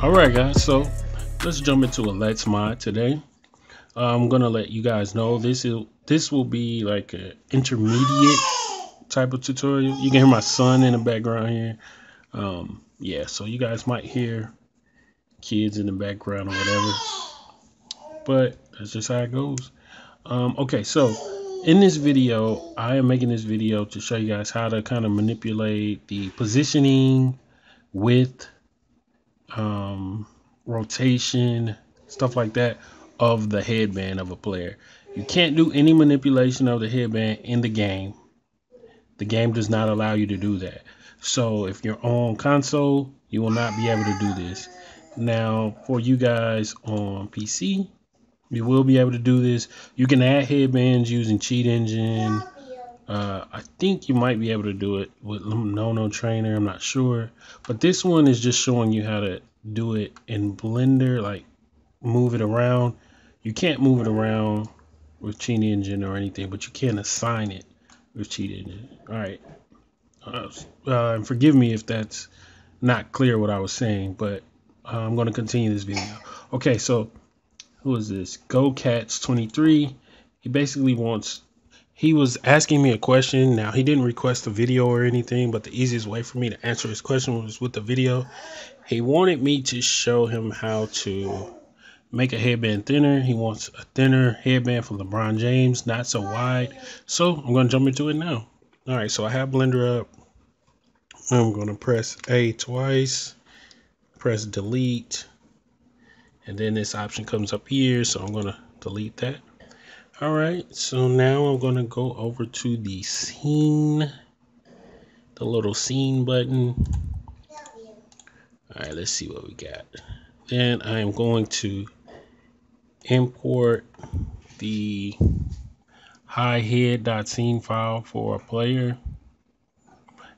All right, guys. So let's jump into a Let's Mod today. I'm gonna let you guys know this is this will be like an intermediate type of tutorial. You can hear my son in the background here. Um, yeah, so you guys might hear kids in the background or whatever, but that's just how it goes. Um, okay, so in this video, I am making this video to show you guys how to kind of manipulate the positioning, width, um, rotation, stuff like that of the headband of a player. You can't do any manipulation of the headband in the game. The game does not allow you to do that. So if you're on console, you will not be able to do this. Now, for you guys on PC, you will be able to do this. You can add headbands using Cheat Engine. Uh, I think you might be able to do it with Nono Trainer. I'm not sure. But this one is just showing you how to do it in Blender, like move it around. You can't move it around with Cheat Engine or anything, but you can assign it with Cheat Engine. All right. Uh, uh, and forgive me if that's not clear what I was saying, but uh, I'm going to continue this video. Okay, so who is this? Go Cats 23. He basically wants he was asking me a question. Now he didn't request a video or anything, but the easiest way for me to answer his question was with the video. He wanted me to show him how to make a headband thinner. He wants a thinner headband for LeBron James, not so wide. So I'm gonna jump into it now. All right, so I have Blender up. I'm gonna press A twice, press delete, and then this option comes up here. So I'm gonna delete that. All right, so now I'm gonna go over to the scene, the little scene button. All right, let's see what we got. Then I am going to import the hi-head.scene file for a player.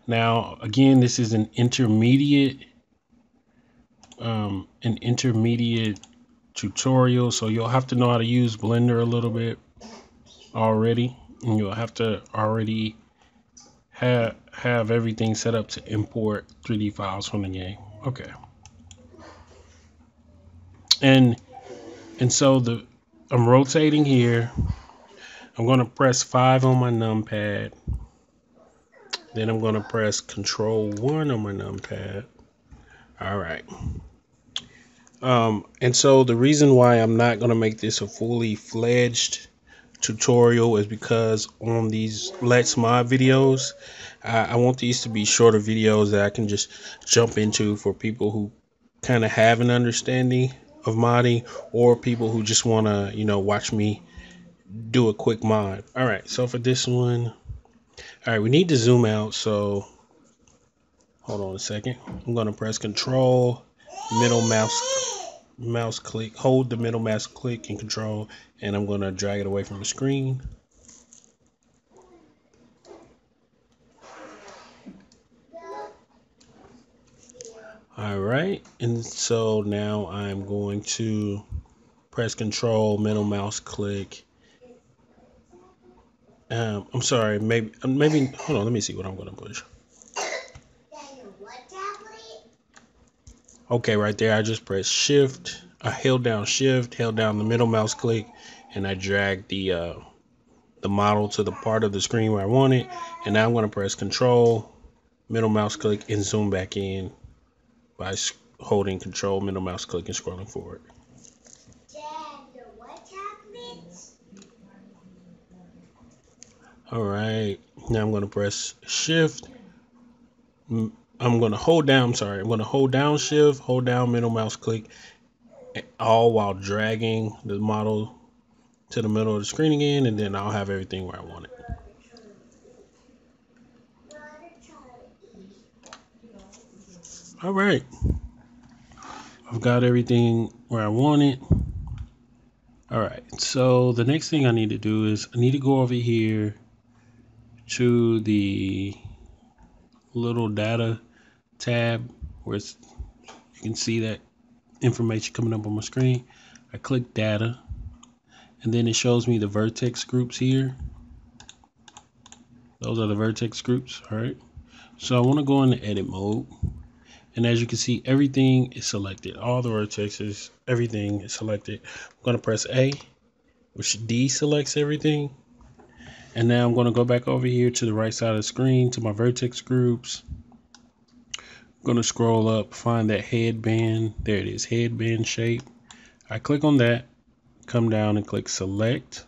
Now, again, this is an intermediate, um, an intermediate tutorial, so you'll have to know how to use Blender a little bit already and you'll have to already have have everything set up to import 3D files from the game. Okay. And and so the I'm rotating here. I'm going to press 5 on my numpad. Then I'm going to press control 1 on my numpad. All right. Um, and so the reason why I'm not going to make this a fully fledged tutorial is because on these Let's Mod videos, I, I want these to be shorter videos that I can just jump into for people who kind of have an understanding of modding or people who just want to, you know, watch me do a quick mod. All right, so for this one, all right, we need to zoom out. So hold on a second. I'm going to press control, middle mouse mouse click, hold the middle mouse click and control, and I'm going to drag it away from the screen. All right, and so now I'm going to press control, middle mouse click. Um, I'm sorry, maybe, maybe, hold on, let me see what I'm going to push. Okay, right there, I just pressed shift. I held down shift, held down the middle mouse click, and I dragged the uh, the model to the part of the screen where I want it. And now I'm going to press control, middle mouse click, and zoom back in by holding control, middle mouse click, and scrolling forward. All right, now I'm going to press shift, I'm going to hold down, I'm sorry, I'm going to hold down shift, hold down middle mouse click, all while dragging the model to the middle of the screen again, and then I'll have everything where I want it. All right. I've got everything where I want it. All right, so the next thing I need to do is I need to go over here to the little data tab where it's, you can see that information coming up on my screen. I click data and then it shows me the vertex groups here. Those are the vertex groups, all right? So I wanna go into edit mode. And as you can see, everything is selected. All the vertexes, everything is selected. I'm going to press A, which deselects everything. And now I'm going to go back over here to the right side of the screen to my vertex groups. To scroll up, find that headband. There it is, headband shape. I click on that, come down and click select.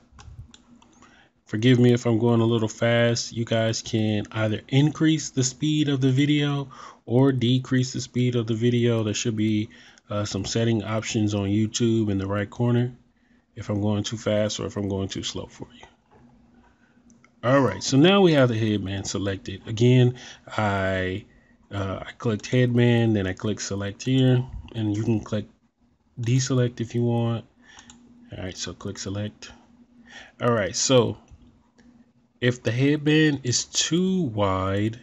Forgive me if I'm going a little fast. You guys can either increase the speed of the video or decrease the speed of the video. There should be uh, some setting options on YouTube in the right corner if I'm going too fast or if I'm going too slow for you. All right, so now we have the headband selected. Again, I uh, I clicked headband, then I click select here, and you can click deselect if you want. All right, so click select. All right, so if the headband is too wide,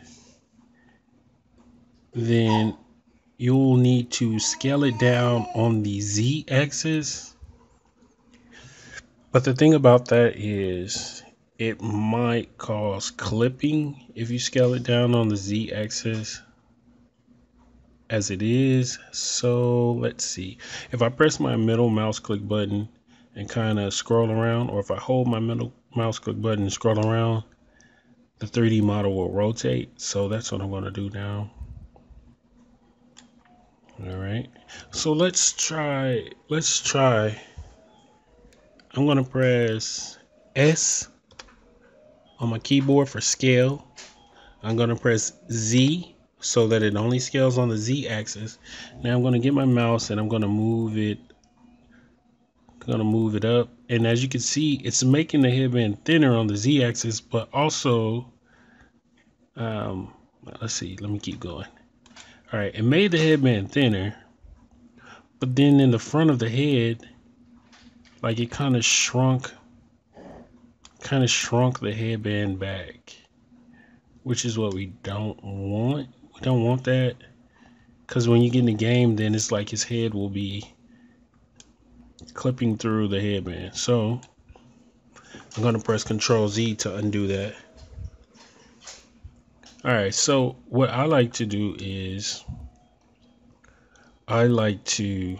then you'll need to scale it down on the Z axis. But the thing about that is it might cause clipping if you scale it down on the Z axis as it is. So let's see. If I press my middle mouse click button and kind of scroll around, or if I hold my middle mouse click button and scroll around, the 3D model will rotate. So that's what I'm going to do now. All right. So let's try, let's try. I'm going to press S on my keyboard for scale. I'm going to press Z so that it only scales on the Z axis. Now I'm going to get my mouse and I'm going to move it. Going to move it up. And as you can see, it's making the headband thinner on the Z axis, but also, um, let's see, let me keep going. All right, it made the headband thinner, but then in the front of the head, like it kind of shrunk kind of shrunk the headband back, which is what we don't want. We don't want that because when you get in the game, then it's like his head will be clipping through the headband. So I'm going to press Control Z to undo that. All right, so what I like to do is I like to,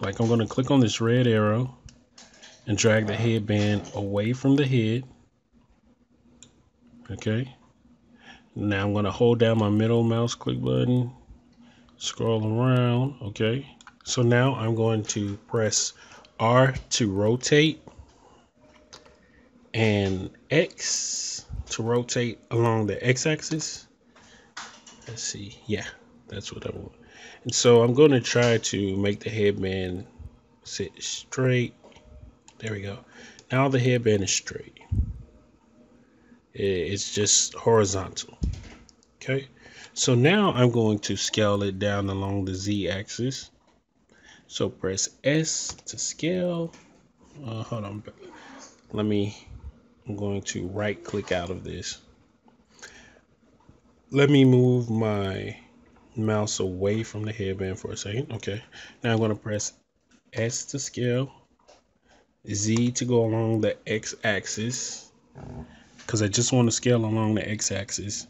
like I'm going to click on this red arrow and drag the headband away from the head. Okay. Now I'm going to hold down my middle mouse click button, scroll around. Okay. So now I'm going to press R to rotate and X to rotate along the X axis. Let's see. Yeah, that's what I want. And so I'm going to try to make the headband sit straight there we go. Now the headband is straight. It's just horizontal. Okay. So now I'm going to scale it down along the Z axis. So press S to scale. Uh, hold on. Let me, I'm going to right click out of this. Let me move my mouse away from the headband for a second. Okay. Now I'm going to press S to scale. Z to go along the X axis because I just want to scale along the X axis.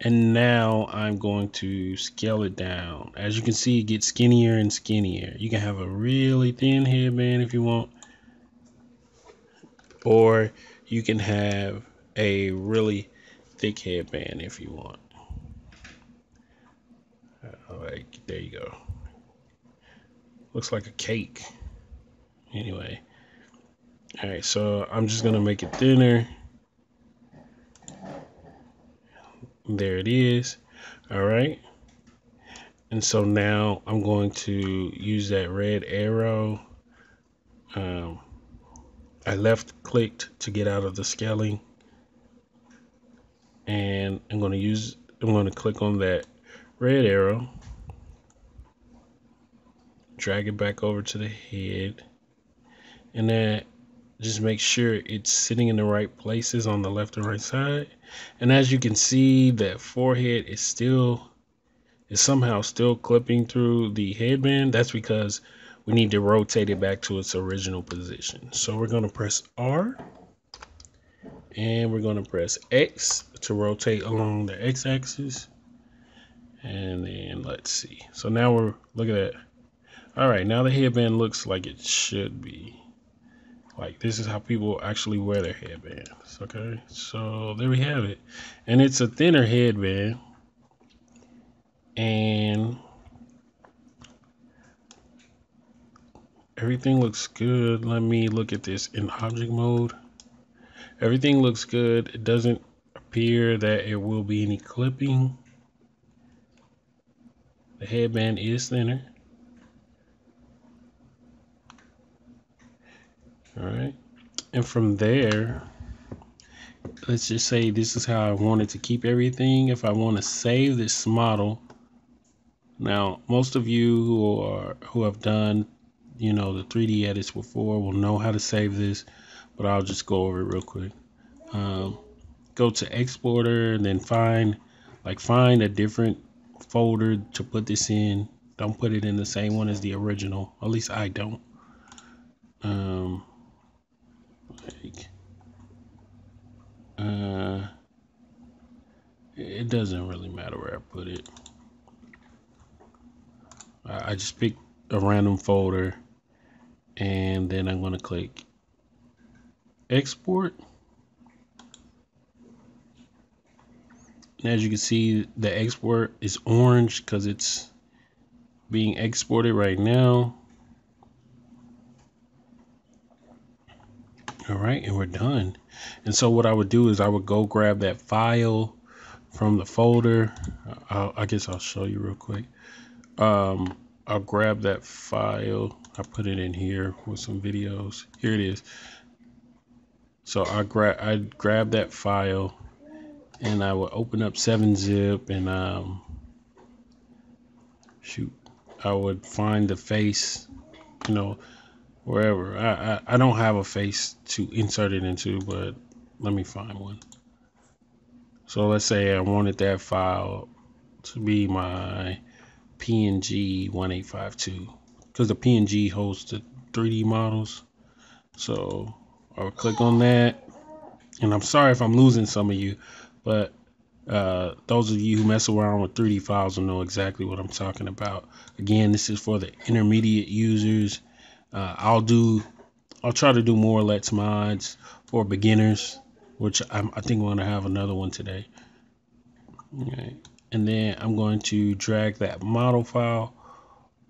And now I'm going to scale it down. As you can see, it gets skinnier and skinnier. You can have a really thin headband if you want. Or you can have a really thick headband if you want. Uh, All right, there you go. Looks like a cake. Anyway. All right, so I'm just gonna make it thinner. There it is. All right. And so now I'm going to use that red arrow. Um, I left clicked to get out of the scaling. And I'm going to use, I'm going to click on that red arrow. Drag it back over to the head. And then just make sure it's sitting in the right places on the left and right side. And as you can see, that forehead is still is somehow still clipping through the headband. That's because we need to rotate it back to its original position. So we're going to press R and we're going to press X to rotate along the X axis. And then let's see. So now we're, look at that. All right, now the headband looks like it should be. Like this is how people actually wear their headbands. Okay, so there we have it. And it's a thinner headband. And everything looks good. Let me look at this in object mode. Everything looks good. It doesn't appear that it will be any clipping. The headband is thinner. All right. And from there, let's just say this is how I wanted to keep everything. If I want to save this model, now most of you who are who have done, you know, the 3D edits before will know how to save this, but I'll just go over it real quick. Um, go to exporter and then find like find a different folder to put this in. Don't put it in the same one as the original. At least I don't. Um, like, uh, it doesn't really matter where I put it. I, I just pick a random folder and then I'm going to click export. And as you can see, the export is orange because it's being exported right now. All right, and we're done. And so what I would do is I would go grab that file from the folder. I'll, i guess I'll show you real quick. Um, I'll grab that file. I put it in here with some videos. Here it is. So I grab I grab that file and I would open up 7-zip and um, shoot, I would find the face, you know, wherever. I, I, I don't have a face to insert it into, but let me find one. So let's say I wanted that file to be my PNG 1852 because the PNG holds the 3D models. So I'll click on that. And I'm sorry if I'm losing some of you, but uh, those of you who mess around with 3D files will know exactly what I'm talking about. Again, this is for the intermediate users. Uh, I'll do, I'll try to do more Let's Mods for beginners, which I'm, i think I'm going to have another one today. Okay. And then I'm going to drag that model file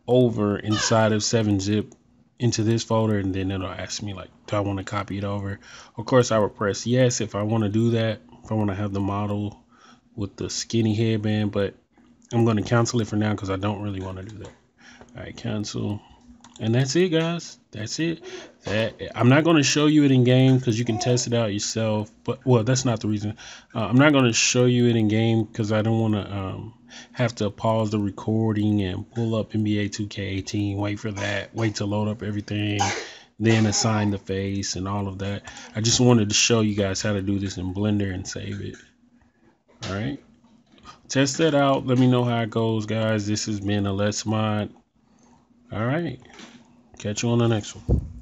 over inside of 7-zip into this folder and then it'll ask me like do I want to copy it over of course I would press yes if I want to do that if I want to have the model with the skinny headband but I'm going to cancel it for now because I don't really want to do that all right cancel and that's it guys. That's it. That i'm not going to show you it in game because you can test it out yourself but well that's not the reason. Uh, i'm not going to show you it in game because i don't want to um, have to pause the recording and pull up nba 2k18 wait for that wait to load up everything then assign the face and all of that. I just wanted to show you guys how to do this in blender and save it. All right. Test that out. Let me know how it goes guys. This has been a let's mod all right. Catch you on the next one.